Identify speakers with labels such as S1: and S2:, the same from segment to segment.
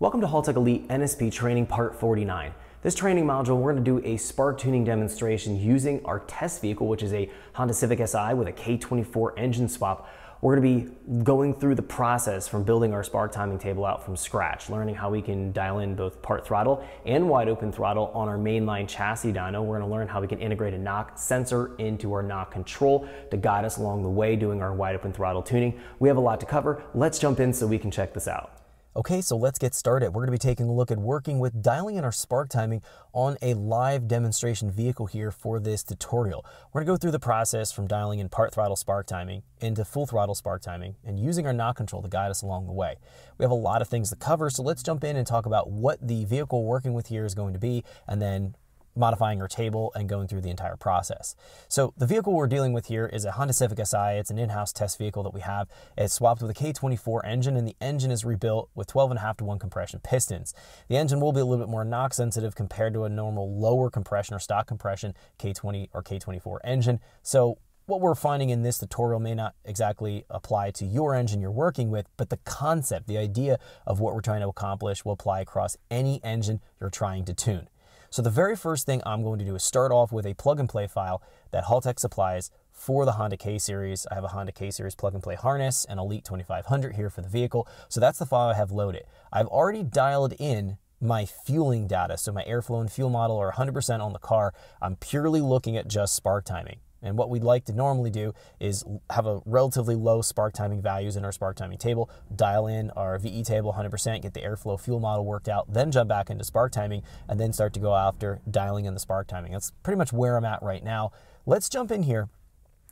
S1: Welcome to Haltech Elite NSP Training Part 49. This training module, we're going to do a spark tuning demonstration using our test vehicle, which is a Honda Civic Si with a K24 engine swap. We're going to be going through the process from building our spark timing table out from scratch, learning how we can dial in both part throttle and wide open throttle on our mainline chassis dyno. We're going to learn how we can integrate a knock sensor into our knock control to guide us along the way doing our wide open throttle tuning. We have a lot to cover. Let's jump in so we can check this out.
S2: Okay, so let's get started. We're going to be taking a look at working with dialing in our spark timing on a live demonstration vehicle here for this tutorial. We're going to go through the process from dialing in part throttle spark timing into full throttle spark timing and using our knock control to guide us along the way. We have a lot of things to cover, so let's jump in and talk about what the vehicle working with here is going to be and then modifying our table and going through the entire process. So the vehicle we're dealing with here is a Honda Civic Si. It's an in-house test vehicle that we have. It's swapped with a K24 engine and the engine is rebuilt with 12.5 to 1 compression pistons. The engine will be a little bit more knock sensitive compared to a normal lower compression or stock compression K20 or K24 engine. So what we're finding in this tutorial may not exactly apply to your engine you're working with, but the concept, the idea of what we're trying to accomplish will apply across any engine you're trying to tune. So the very first thing I'm going to do is start off with a plug and play file that Haltech supplies for the Honda K Series. I have a Honda K Series plug and play harness and Elite 2500 here for the vehicle. So that's the file I have loaded. I've already dialed in my fueling data. So my airflow and fuel model are 100% on the car. I'm purely looking at just spark timing. And what we'd like to normally do is have a relatively low spark timing values in our spark timing table, dial in our VE table 100%, get the airflow fuel model worked out, then jump back into spark timing, and then start to go after dialing in the spark timing. That's pretty much where I'm at right now. Let's jump in here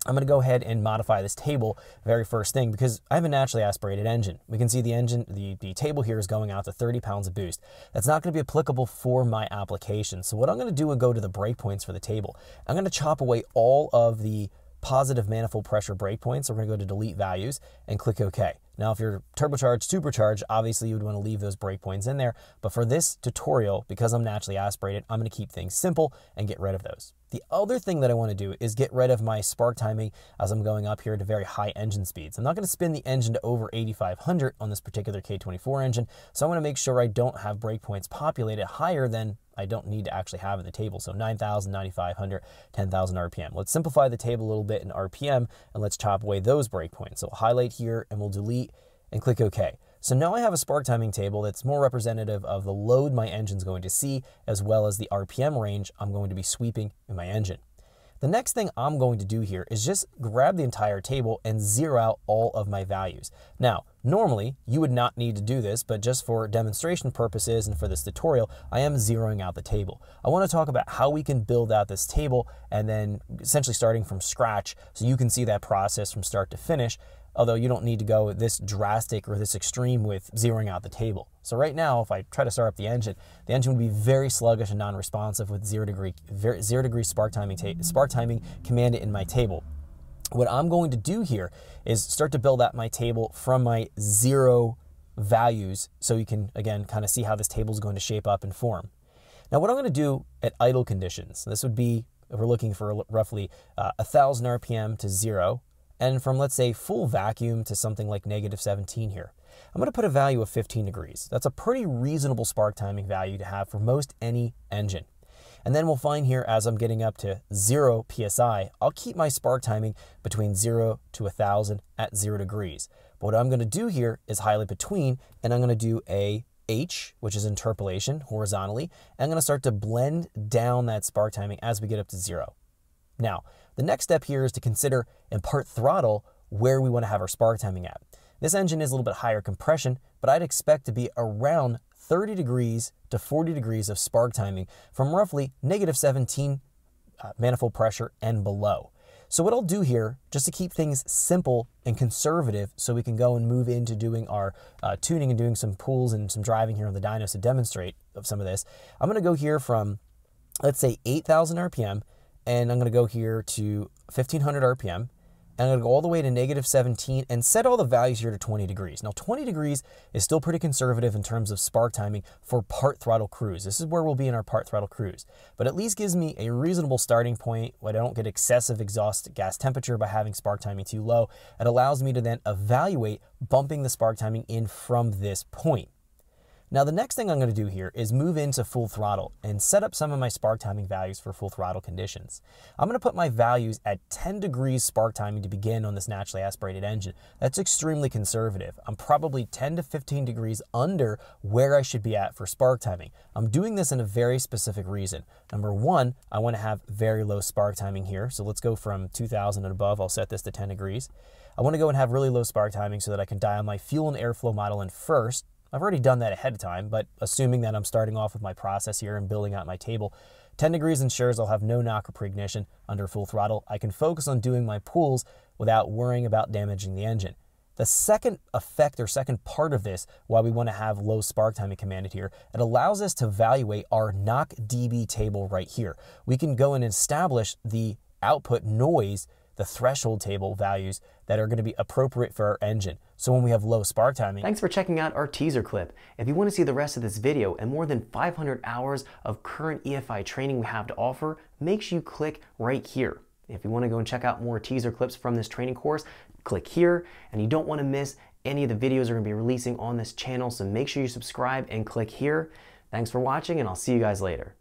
S2: I'm going to go ahead and modify this table very first thing because I have a naturally aspirated engine. We can see the engine, the, the table here is going out to 30 pounds of boost. That's not going to be applicable for my application. So what I'm going to do is go to the breakpoints for the table. I'm going to chop away all of the positive manifold pressure breakpoints. So we're going to go to delete values and click OK. Now, if you're turbocharged, supercharged, obviously you would want to leave those breakpoints in there. But for this tutorial, because I'm naturally aspirated, I'm going to keep things simple and get rid of those. The other thing that I want to do is get rid of my spark timing as I'm going up here to very high engine speeds. I'm not going to spin the engine to over 8,500 on this particular K24 engine, so I want to make sure I don't have breakpoints populated higher than I don't need to actually have in the table. So 9,000, 9,500, 10,000 RPM. Let's simplify the table a little bit in RPM and let's chop away those breakpoints. So we'll highlight here and we'll delete and click OK. So now I have a spark timing table that's more representative of the load my engine's going to see as well as the RPM range I'm going to be sweeping in my engine. The next thing I'm going to do here is just grab the entire table and zero out all of my values. Now, normally you would not need to do this, but just for demonstration purposes and for this tutorial, I am zeroing out the table. I want to talk about how we can build out this table and then essentially starting from scratch so you can see that process from start to finish although you don't need to go this drastic or this extreme with zeroing out the table. So right now, if I try to start up the engine, the engine would be very sluggish and non-responsive with zero degree, zero degree spark timing, spark timing commanded in my table. What I'm going to do here is start to build out my table from my zero values so you can, again, kind of see how this table is going to shape up and form. Now, what I'm going to do at idle conditions, this would be, if we're looking for roughly uh, 1,000 RPM to zero, and from let's say full vacuum to something like negative 17 here. I'm going to put a value of 15 degrees. That's a pretty reasonable spark timing value to have for most any engine. And then we'll find here as I'm getting up to 0 psi, I'll keep my spark timing between 0 to 1000 at 0 degrees. But what I'm going to do here is highlight between, and I'm going to do a H, which is interpolation horizontally. And I'm going to start to blend down that spark timing as we get up to 0. Now, the next step here is to consider in part throttle where we want to have our spark timing at. This engine is a little bit higher compression, but I'd expect to be around 30 degrees to 40 degrees of spark timing from roughly negative 17 uh, manifold pressure and below. So what I'll do here, just to keep things simple and conservative so we can go and move into doing our uh, tuning and doing some pulls and some driving here on the dynos to demonstrate of some of this, I'm going to go here from, let's say 8,000 RPM and I'm going to go here to 1500 RPM. And I'm going to go all the way to negative 17 and set all the values here to 20 degrees. Now, 20 degrees is still pretty conservative in terms of spark timing for part throttle cruise. This is where we'll be in our part throttle cruise, but at least gives me a reasonable starting point where I don't get excessive exhaust gas temperature by having spark timing too low. It allows me to then evaluate bumping the spark timing in from this point. Now the next thing I'm going to do here is move into full throttle and set up some of my spark timing values for full throttle conditions. I'm going to put my values at 10 degrees spark timing to begin on this naturally aspirated engine. That's extremely conservative. I'm probably 10 to 15 degrees under where I should be at for spark timing. I'm doing this in a very specific reason. Number one, I want to have very low spark timing here. So let's go from 2000 and above. I'll set this to 10 degrees. I want to go and have really low spark timing so that I can dial my fuel and airflow model in first I've already done that ahead of time, but assuming that I'm starting off with my process here and building out my table, 10 degrees ensures I'll have no knock or preignition under full throttle. I can focus on doing my pulls without worrying about damaging the engine. The second effect or second part of this, why we want to have low spark timing commanded here, it allows us to evaluate our knock dB table right here. We can go and establish the output noise the threshold table values that are going to be appropriate for our engine. So when we have low spark timing.
S1: Thanks for checking out our teaser clip. If you want to see the rest of this video and more than 500 hours of current EFI training we have to offer, make sure you click right here. If you want to go and check out more teaser clips from this training course, click here. And you don't want to miss any of the videos we're going to be releasing on this channel, so make sure you subscribe and click here. Thanks for watching, and I'll see you guys later.